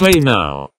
Play now.